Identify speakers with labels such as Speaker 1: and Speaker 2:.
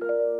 Speaker 1: Thank you.